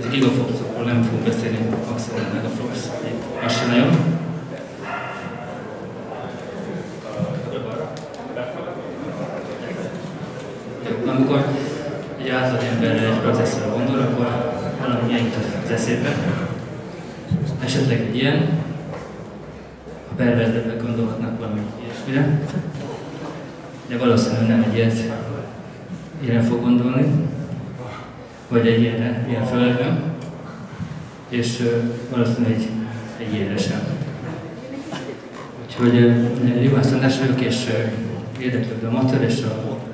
Itt a gigafloppsokról nem fogunk beszélni, maximum megaflops, az sem nagyon. Amikor egy átlag emberre egy processzorra gondol, akkor valami ilyen az eszébe. Esetleg egy ilyen, a perverzebbek gondolhatnak valami ilyesmire, de valószínűleg nem egy ilyet ilyen fog gondolni, vagy egy ilyenre, ilyen földön, és valószínűleg egy, egy ilyenre sem. Úgyhogy Juhász András vagyok, és érdeklődő amatőr, és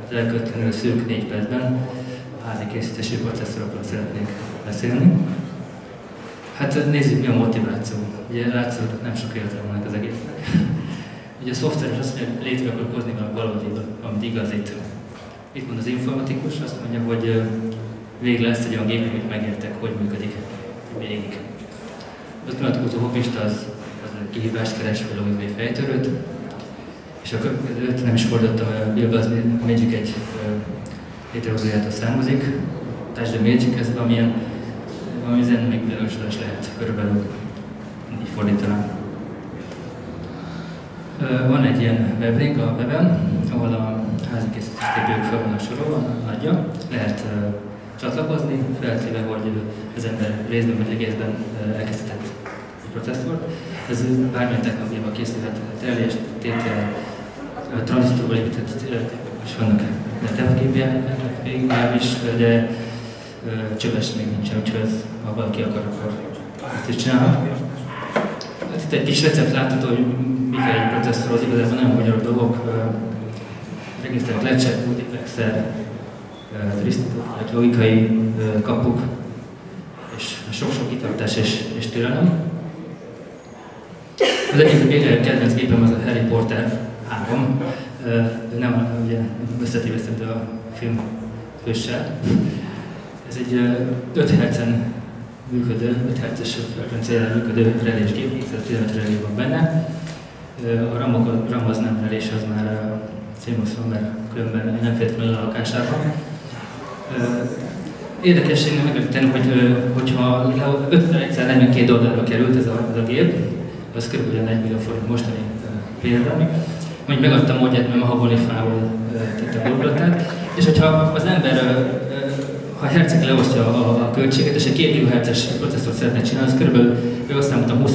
az elkövetkező szűk négy percben a házi készítési processzorokról szeretnék beszélni. Hát nézzük mi a motiváció. Ugye látszott, nem sok értelme van az egésznek. Ugye a szoftveres azt mondja, hogy létre akar hozni valami amit igazít. Itt mond az informatikus, azt mondja, hogy végre lesz egy olyan gép, amit megértek, hogy működik végig. Az pillanatkozó hobbista az, az kihívást keres, vagy logikai fejtörőt, és a következőt nem is fordítottam, Bill a Magic egy létrehozójától származik. Touch the Magic, ez valamilyen, valami zen megvilágosodás lehet, körülbelül így fordítanám. Van egy ilyen weblink a weben, ahol a házi készítők fel vannak sorolva, nagyja. Lehet csatlakozni, feltéve, hogy az ember részben vagy egészben elkészített egy processzort. Ez bármilyen technológiával készülhet, teljes, tétel, tranzisztorból épített is vannak de távképjel is, de csöves még nincsen, úgyhogy ha valaki akar, akkor ezt is csinálhat. Hát itt egy kis recept látható, hogy mi kell egy processzorhoz, igazából nem magyar dolgok, regisztrált lecse, multiplexer, logikai kapuk, és sok-sok kitartás és, és türelem. Az egyik kedvenc gépem az a Harry Potter 3, nem ugye összetévesztett a film hőssel. Ez egy 5 Hz-en működő, 5 Hz-es frekvenciára működő relésgép, 215 relé van benne. A RAM, a RAM az nem relés, az már CMOS van, mert különben nem feltétlenül a lakásában. Érdekesség megemlíteni, hogy hogyha 5142 dollárba került ez a, ez a gép, az kb. 1 millió forint mostani példa. Mondjuk megadtam módját, mert mahaboni fával tette a gondolatát. És hogyha az ember ha herceg leosztja a, a költséget, és egy 2 GHz-es processzort szeretne csinálni, az körülbelül, ő azt mondtam, 20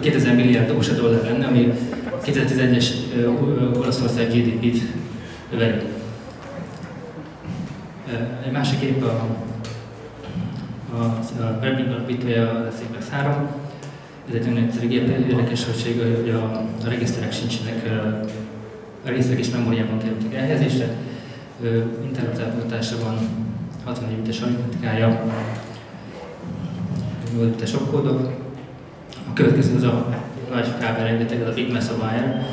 2000 milliárd USA dollár lenne, ami 2011-es Olaszország GDP-t veri. Egy másik gép a, a, a Webbing alapítója a Simplex 3. Ez egy nagyon egyszerű gép, érdekes hogy a, a regiszterek sincsenek, a részek is memóriában kerültek elhelyezésre. Interoperabilitása van 64 bites aritmetikája, 8 bites opkódok. A következő az a nagy kábel rengeteg, ez a Big of Wire,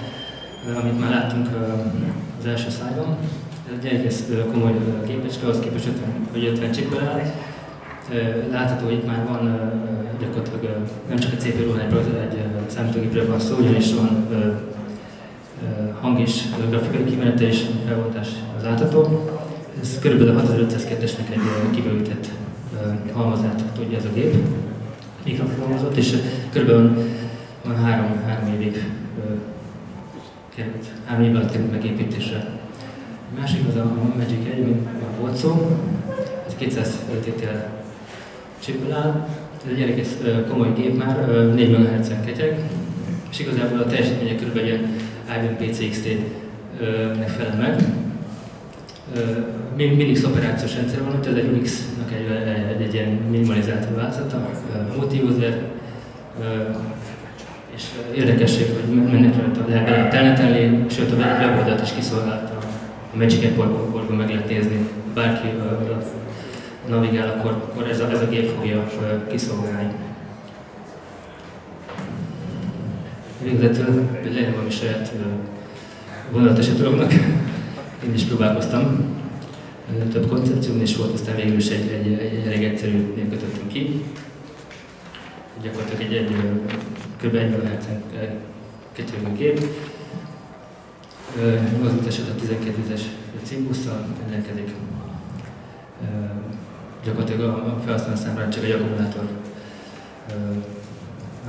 amit már láttunk az első szágon. Egy egész komoly képecske, ahhoz képest 50 vagy 50 csippel áll. Látható, hogy itt már van gyakorlatilag nem csak egy CPU, hanem egy számítógépről van szó, ugyanis van hang és grafikai kimenete és felvoltás az látható. Ez kb. a 6502-esnek egy kibővített halmazát tudja ez a gép, mikrofonhozott, és kb. van három, három évig került, három év alatt került megépítésre. A másik az a Magic 1, mint a volt szó, ez 200 tétel chipből áll, ez egy egész komoly gép már, 4 MHz-en ketyeg, és igazából a teljesítménye kb. ilyen IBM PCXT-nek felel meg. Minix operációs rendszer van, ez egy Unix-nak egy, egy, egy ilyen minimalizált változata, multi-user, és érdekesség, hogy mennek rajta, lehet bele telnetelni, sőt a weboldalt is kiszolgálta. A Magic App meg lehet nézni, bárki navigál, akkor, akkor ez, a, ez a gép fogja kiszolgálni. Végezetül legyen valami saját vonalatos dolognak. Én is próbálkoztam. Több koncepció is volt, aztán végül is egy, egy, egy, elég egyszerű kötöttünk ki. Gyakorlatilag egy, egy kb. 1 MHz-en ketyegő gép. Az eset a 12 es cimbusszal rendelkezik. gyakorlatilag a felhasználó számára csak egy akkumulátor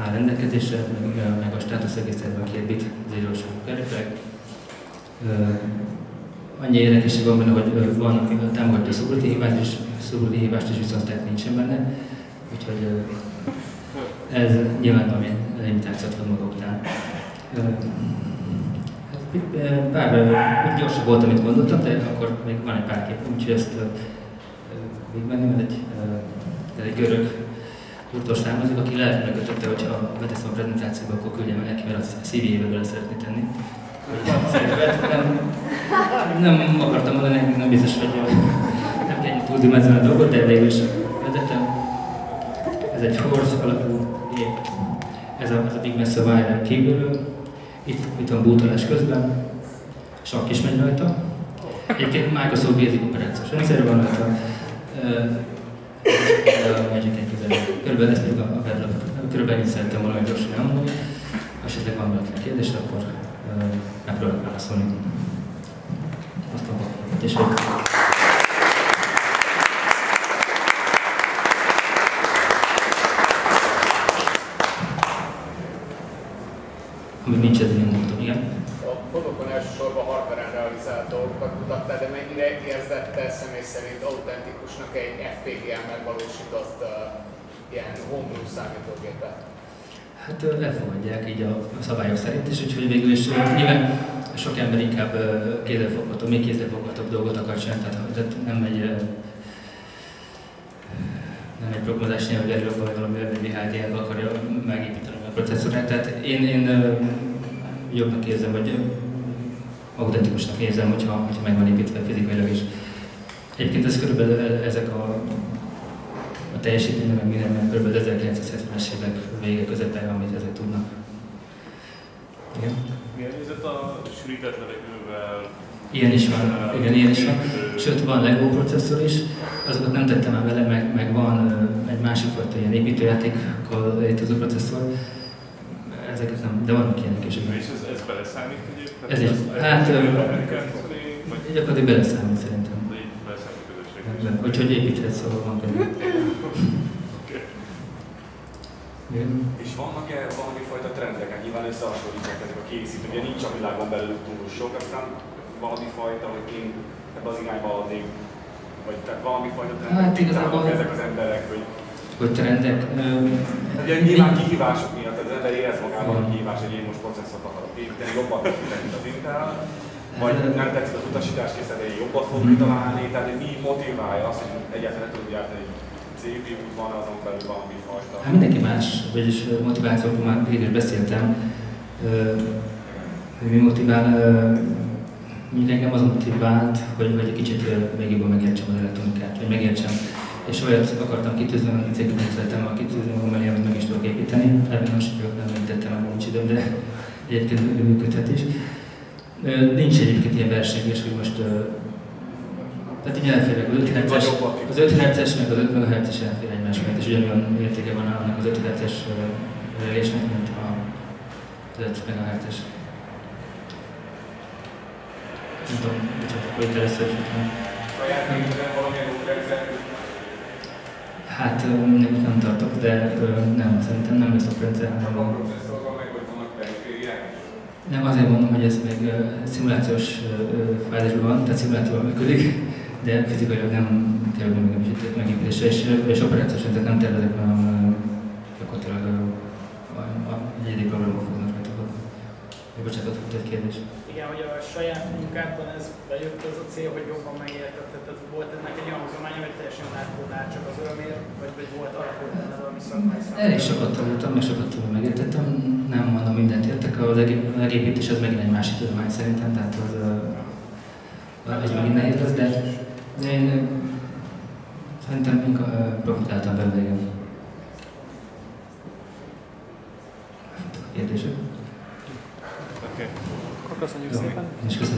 áll rendelkezésre, meg, meg a státusz egészében két bit zérós kerekek. Annyi érdekesség van benne, hogy van, támogatja a szubruti hívást, és szubruti hívást is viszont nincsen benne. Úgyhogy ez nyilván valami limitációt van maga után. Bár gyorsabb volt, amit gondoltam, de akkor még van egy pár kép, úgyhogy ezt végigmenni, mert egy, egy görög úrtól származik, aki lehet megkötötte, hogy ha beteszem a prezentációba, akkor küldjem el neki, mert a CV-ébe bele szeretné tenni. Nem, nem akartam mondani, nem biztos, hogy nem kell túldimenzionálni a dolgot, de végül is vezetem. Ez egy horse alapú gép. Ez a, ez a Big Mess Survivor kívülről. Itt, itt van bútolás közben. Sakk is megy rajta. Egyébként Microsoft Basic operációs rendszer van rajta Magic egy Körülbelül ezt még a, weblap, körülbelül így szerettem volna gyorsan elmondani. Esetleg van valaki kérdés, akkor megpróbálok válaszolni. Azt a kérdésre. Ami nincs, ez nem mondtam, igen fotokon elsősorban hardware realizált dolgokat mutattál, de mennyire érzett te személy szerint autentikusnak egy FPGA megvalósított uh, ilyen homebrew számítógépet? Hát elfogadják így a szabályok szerint is, úgyhogy végül is nyilván sok ember inkább kézzelfogható, még kézzelfoghatóbb dolgot akar csinálni, tehát nem egy nem egy programozás nyelvű erőből, valami VHDL-be akarja megépíteni a processzorát. Tehát én, én jobbnak érzem, vagy autentikusnak érzem, hogyha, hogyha meg van építve fizikailag is. Egyébként ez körülbelül e, ezek a, a teljesítmény, meg minden, mert körülbelül 1970-es évek vége közepén, amit ezek tudnak. Igen. Milyen helyzet a sűrített levegővel? Ilyen is van, igen, ilyen is van. Sőt, van Lego processzor is, azokat nem tettem el vele, meg, meg van egy másik fajta ilyen építőjátékkal létező processzor, ezeket nem, de vannak ilyenek is. És ez, ez beleszámít egyébként? Ez is, hát gyakorlatilag beleszámít szerintem. Úgyhogy építhetsz, szóval van könyv. És vannak-e valami fajta trendek, hát nyilván összehasonlítják ezek a készítők, ugye nincs a világon belül túl sok, aztán valami fajta, hogy én ebbe az irányba adnék, vagy tehát valami fajta trendek, hát, igazából, ezek az emberek, hogy hogy trendek. Ugye nyilván kihívások miatt, az ember érez magában a kihívás, hogy én most processzort akarok építeni, jobban tudni, mint az Intel, vagy nem tetszik az utasítás készen, hogy jobbat fog találni, tehát mi motiválja azt, hogy egyáltalán tud gyártani CPU-t van azon belül valami fajta. Hát mindenki más, vagyis motivációkról már én is beszéltem, hogy mi motivál, mi engem az motivált, hogy, hogy egy kicsit még jobban megértsem az elektronikát, vagy megértsem és olyat akartam kitűzni, hogy céget szeretem a kitűzni magam elé, amit meg is tudok építeni. Ebben nem sikerült, nem említettem, meg nincs időm, de egyébként működhet is. Nincs egyébként ilyen versengés, hogy most tehát így elférek, az 5 Hz-es, az 5 Hz-es meg az 5 MHz-es elfér egymás mellett, és ugyanolyan értéke van annak az 5 Hz-es relésnek, mint az 5 MHz-es. Nem tudom, bocsánat, akkor itt először is Saját valamilyen Hát nem, nem tartok, de nem, szerintem nem lesz a a... Nem, azért mondom, hogy ez még szimulációs fázisban van, tehát szimulátorban működik, de fizikailag nem kerül még megépítésre, és, és operációs nem tervezek, hanem gyakorlatilag a, a, a egyedi programok fognak. Bocsánat, volt egy kérdés. Igen, hogy a saját munkádban ez bejött az a cél, hogy jobban megértetted, tehát volt ennek egy olyan hozománya, hogy teljesen átkódál csak az örömért, vagy, vagy volt arra valami szakmai Elég sokat tanultam, és sokat tudom megértettem, nem mondom mindent értek, az egépítés az megint egy másik tudomány szerintem, tehát az, az megint nehéz lesz, de, én szerintem inkább profitáltam belőle, igen. よろしくお願いします